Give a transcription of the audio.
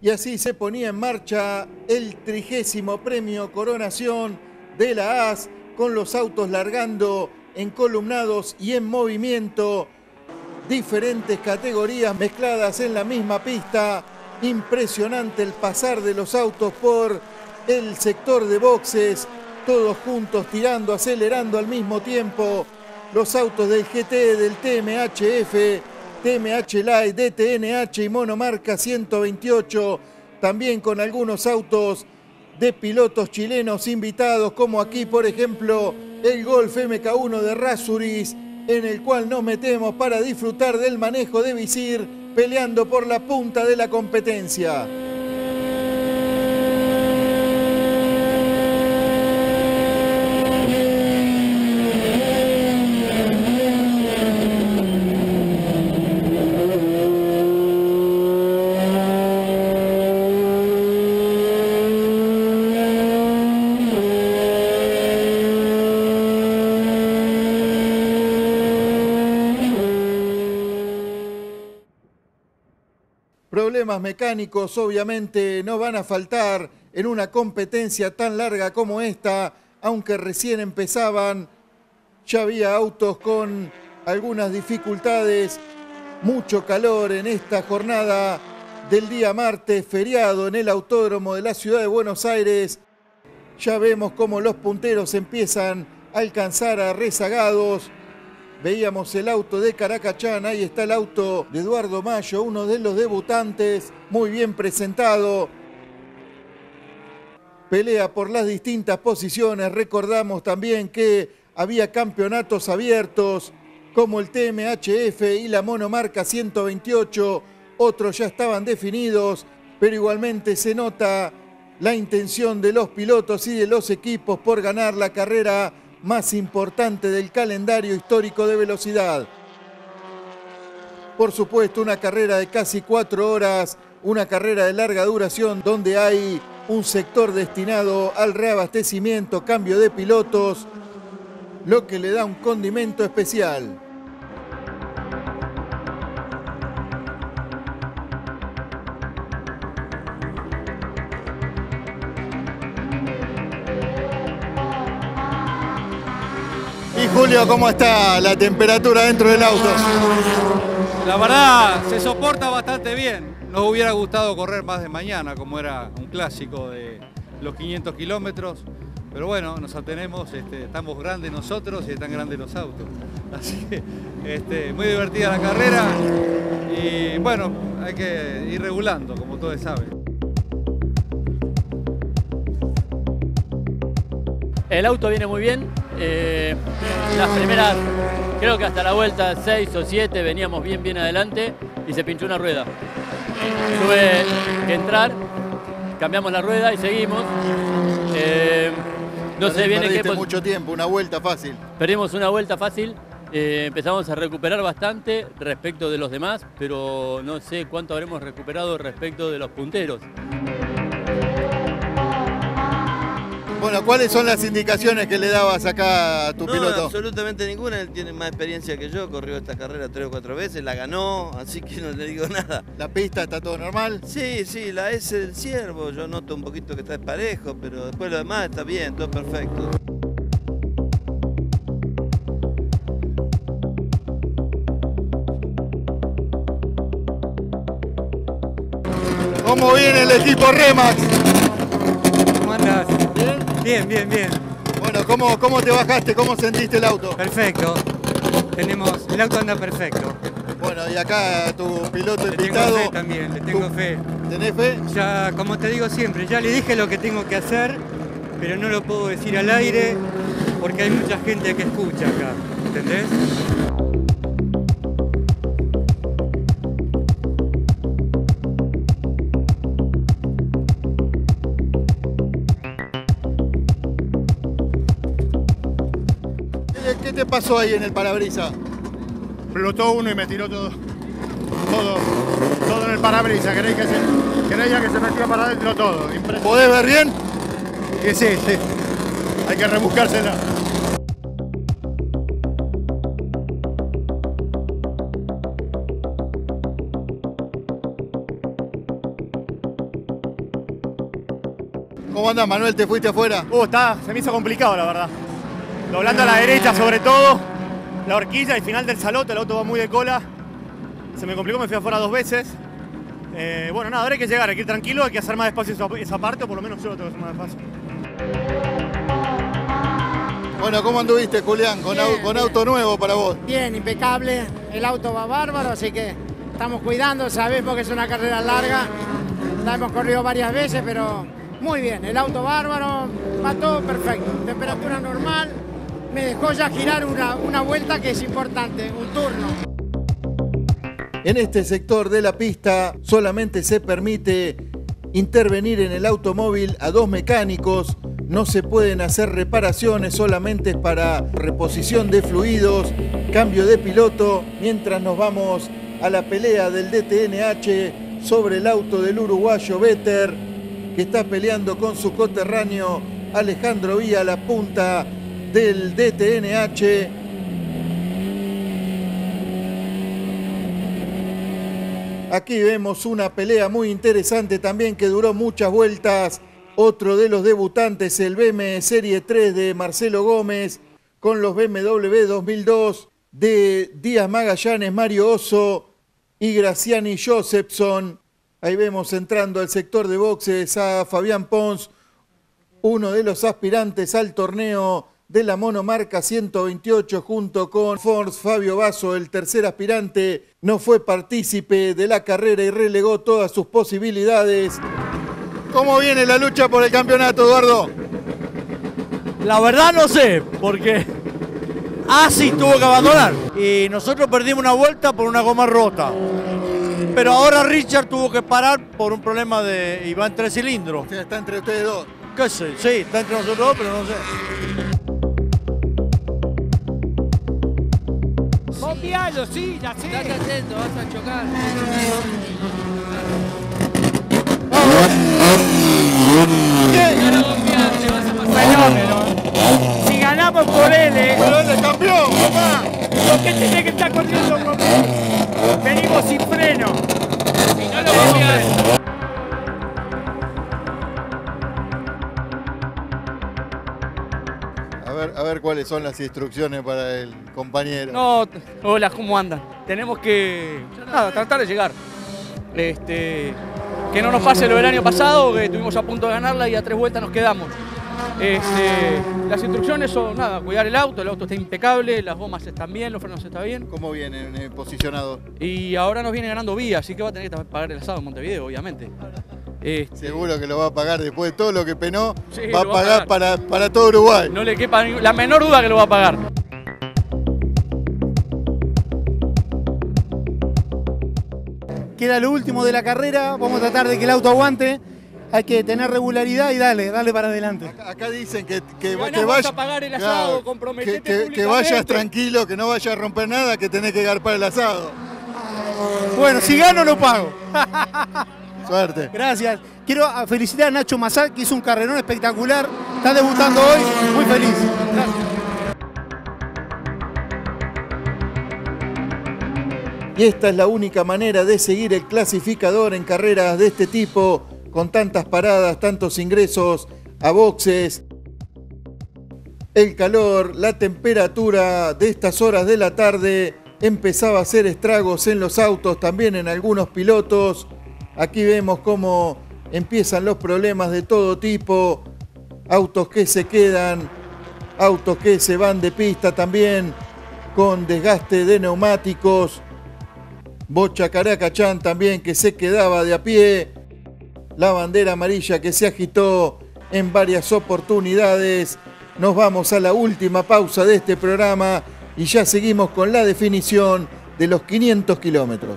Y así se ponía en marcha el trigésimo premio Coronación de la AS con los autos largando en columnados y en movimiento, diferentes categorías mezcladas en la misma pista. Impresionante el pasar de los autos por el sector de boxes, todos juntos tirando, acelerando al mismo tiempo. Los autos del GT, del TMHF, TMH Light, DTNH y monomarca 128, también con algunos autos de pilotos chilenos invitados, como aquí, por ejemplo, el Golf MK1 de Rasuris, en el cual nos metemos para disfrutar del manejo de visir, peleando por la punta de la competencia. Problemas mecánicos obviamente no van a faltar en una competencia tan larga como esta, aunque recién empezaban, ya había autos con algunas dificultades, mucho calor en esta jornada del día martes, feriado en el autódromo de la ciudad de Buenos Aires. Ya vemos cómo los punteros empiezan a alcanzar a rezagados. Veíamos el auto de Caracachán, ahí está el auto de Eduardo Mayo, uno de los debutantes, muy bien presentado. Pelea por las distintas posiciones. Recordamos también que había campeonatos abiertos como el TMHF y la monomarca 128. Otros ya estaban definidos, pero igualmente se nota la intención de los pilotos y de los equipos por ganar la carrera más importante del calendario histórico de velocidad. Por supuesto, una carrera de casi cuatro horas, una carrera de larga duración donde hay un sector destinado al reabastecimiento, cambio de pilotos, lo que le da un condimento especial. Julio, ¿cómo está la temperatura dentro del auto? La verdad, se soporta bastante bien. Nos hubiera gustado correr más de mañana, como era un clásico de los 500 kilómetros. Pero bueno, nos atenemos, este, estamos grandes nosotros y están grandes los autos. Así que este, muy divertida la carrera y bueno, hay que ir regulando, como todos saben. El auto viene muy bien. Eh, las primeras, creo que hasta la vuelta 6 o 7 veníamos bien, bien adelante y se pinchó una rueda. Tuve que entrar, cambiamos la rueda y seguimos. Eh, no sé bien en qué mucho tiempo, una vuelta fácil. Perdimos una vuelta fácil, eh, empezamos a recuperar bastante respecto de los demás, pero no sé cuánto habremos recuperado respecto de los punteros. Bueno, ¿cuáles son las indicaciones que le dabas acá a tu no, piloto? absolutamente ninguna. Él tiene más experiencia que yo, corrió esta carrera tres o cuatro veces, la ganó, así que no le digo nada. ¿La pista está todo normal? Sí, sí, la S del ciervo, yo noto un poquito que está desparejo, pero después lo demás está bien, todo perfecto. ¿Cómo viene el equipo Remax? ¿Bien? Bien, bien. Bueno, ¿cómo, ¿cómo te bajaste? ¿Cómo sentiste el auto? Perfecto. Tenemos, el auto anda perfecto. Bueno, y acá tu piloto Le tengo invitado. fe también, le tengo ¿Tú fe. ¿Tenés fe? Ya, como te digo siempre, ya le dije lo que tengo que hacer, pero no lo puedo decir al aire porque hay mucha gente que escucha acá. ¿Entendés? pasó ahí en el parabrisas? flotó uno y me tiró todo. Todo. Todo en el parabrisas. Creía que se, creía que se metía para adentro todo. ¿Podés ver bien? Sí, sí. Hay que rebuscársela. ¿Cómo andás, Manuel? ¿Te fuiste afuera? Uh, está, se me hizo complicado, la verdad. Doblando a la derecha, sobre todo, la horquilla y final del salote, el auto va muy de cola. Se me complicó, me fui afuera dos veces. Eh, bueno, nada, ahora hay que llegar, hay que ir tranquilo, hay que hacer más despacio esa, esa parte, o por lo menos yo lo tengo que hacer más despacio. Bueno, ¿cómo anduviste, Julián? Con, au- con auto nuevo para vos. Bien, impecable. El auto va bárbaro, así que estamos cuidando. Sabemos que es una carrera larga. La hemos corrido varias veces, pero muy bien. El auto bárbaro, va todo perfecto. Temperatura normal. Me dejó ya girar una, una vuelta que es importante, un turno. En este sector de la pista solamente se permite intervenir en el automóvil a dos mecánicos. No se pueden hacer reparaciones, solamente para reposición de fluidos, cambio de piloto, mientras nos vamos a la pelea del DTNH sobre el auto del uruguayo Vetter, que está peleando con su coterráneo Alejandro Vía, la punta del DTNH. Aquí vemos una pelea muy interesante también que duró muchas vueltas. Otro de los debutantes, el BM Serie 3 de Marcelo Gómez, con los BMW 2002 de Díaz Magallanes, Mario Oso y Graciani Josephson. Ahí vemos entrando al sector de boxes a Fabián Pons, uno de los aspirantes al torneo de la monomarca 128 junto con Force Fabio Basso, el tercer aspirante, no fue partícipe de la carrera y relegó todas sus posibilidades. ¿Cómo viene la lucha por el campeonato, Eduardo? La verdad no sé, porque Asi tuvo que abandonar y nosotros perdimos una vuelta por una goma rota. Pero ahora Richard tuvo que parar por un problema de en tres cilindros. O sea, está entre ustedes dos. ¿Qué sé? Sí, está entre nosotros dos, pero no sé. Sí, ya sé. Atento, vas a chocar. Fenómeno. Si ganamos por él, eh, ¡Pero él es campeón, papá! ¿por qué tiene que estar corriendo conmigo? Venimos sin freno. Cuáles son las instrucciones para el compañero. No, hola, ¿cómo andan? Tenemos que nada, tratar de llegar. Este, que no nos pase lo del año pasado, que estuvimos a punto de ganarla y a tres vueltas nos quedamos. Este, las instrucciones son nada, cuidar el auto, el auto está impecable, las gomas están bien, los frenos están bien. ¿Cómo vienen eh, posicionados? Y ahora nos viene ganando vía, así que va a tener que pagar el asado en Montevideo, obviamente. Este, Seguro que lo va a pagar después de todo lo que penó. Sí, va a lo va a pagar pagar. para, para todo Uruguay. no le quepa la menor duda que lo va a pagar. Queda lo último de la carrera, vamos a tratar de que el auto aguante. Hay que tener regularidad y dale, dale para adelante. Acá dicen que, que, ganás, que vas vaya- a pagar el Claro, asado, que, comprometete que- que vayas tranquilo, que no vayas a romper nada, que tenés que garpar el asado. Bueno, si gano lo pago. Suerte. Gracias. Quiero ah, felicitar a Nacho Mazal, que hizo un carrerón espectacular. Está debutando hoy, muy feliz. Gracias. Y esta es la única manera de seguir el clasificador en carreras de este tipo, con tantas paradas, tantos ingresos a boxes. El calor, la temperatura de estas horas de la tarde empezaba a hacer estragos en los autos, también en algunos pilotos. Aquí vemos cómo empiezan los problemas de todo tipo, autos que se quedan, autos que se van de pista también, con desgaste de neumáticos. Bocha Caracachán también que se quedaba de a pie. La bandera amarilla que se agitó en varias oportunidades. Nos vamos a la última pausa de este programa y ya seguimos con la definición de los 500 kilómetros.